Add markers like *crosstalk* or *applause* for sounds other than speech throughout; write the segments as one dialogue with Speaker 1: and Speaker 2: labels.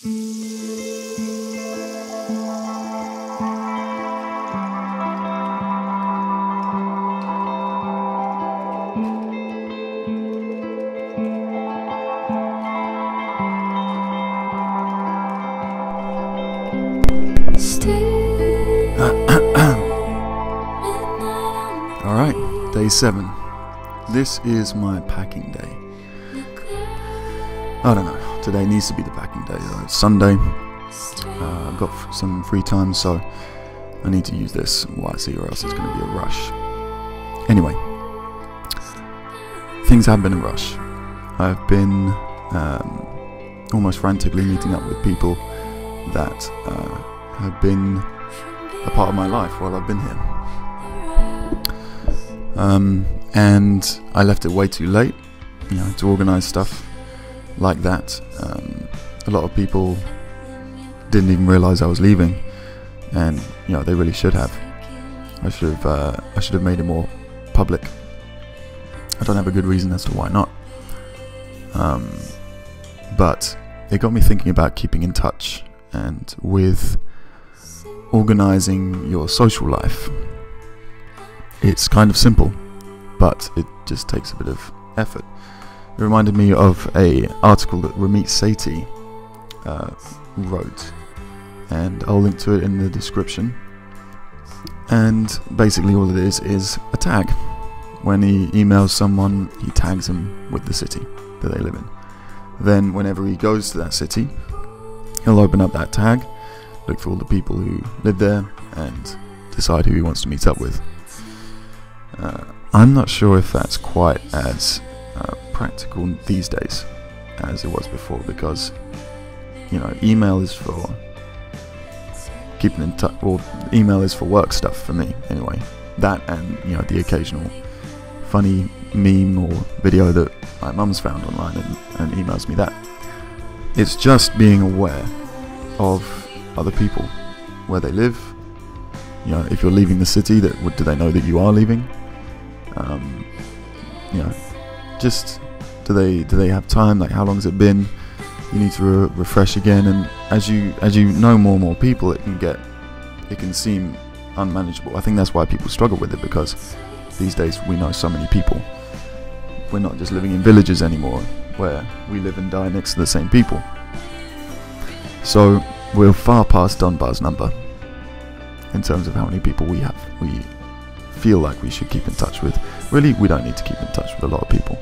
Speaker 1: *coughs* Alright, day seven. This is my packing day. I don't know, today needs to be the packing day. though. It's Sunday, uh, I've got f- some free time, so I need to use this wisely, or else it's going to be a rush. Anyway, things have been a rush. I've been um, almost frantically meeting up with people that uh, have been a part of my life while I've been here. Um, and I left it way too late, you know, to organise stuff like that. Um, a lot of people didn't even realise I was leaving, and you know they really should have. I should have. Uh, I should have made it more public. I don't have a good reason as to why not. Um, but it got me thinking about keeping in touch and with organising your social life. It's kind of simple, but it just takes a bit of effort. It reminded me of a article that Ramit Sethi uh, wrote, and I'll link to it in the description. And basically, all it is is a tag. When he emails someone, he tags them with the city that they live in. Then, whenever he goes to that city, he'll open up that tag, look for all the people who live there, and decide who he wants to meet up with. Uh, I'm not sure if that's quite as practical these days as it was before because, you know, email is for keeping in touch, or email is for work stuff for me anyway. That and, you know, the occasional funny meme or video that my mum's found online and, and emails me that. It's just being aware of other people, where they live. You know, if you're leaving the city, that do they know that you are leaving? Um, you know, just do they do they have time? Like, how long's it been? You need to re- refresh again, and as you as you know more and more people, it can get it can seem unmanageable. I think that's why people struggle with it because these days we know so many people. We're not just living in villages anymore, where we live and die next to the same people. So we're far past Dunbar's number in terms of how many people we have. We feel like we should keep in touch with. Really, we don't need to keep in touch with a lot of people.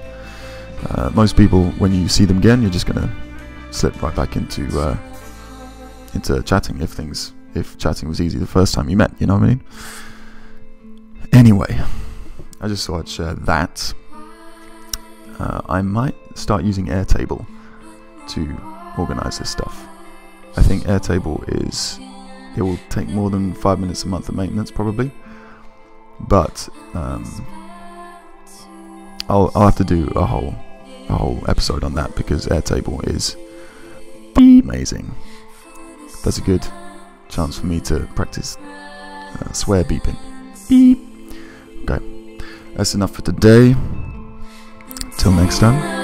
Speaker 1: Uh, most people, when you see them again, you're just gonna slip right back into uh, into chatting if things if chatting was easy the first time you met. You know what I mean? Anyway, I just thought I'd share that. Uh, I might start using Airtable to organize this stuff. I think Airtable is it will take more than five minutes a month of maintenance probably but um, I'll I'll have to do a whole a whole episode on that because Airtable is amazing. That's a good chance for me to practice uh, swear beeping. Beep. Okay, that's enough for today. Till next time.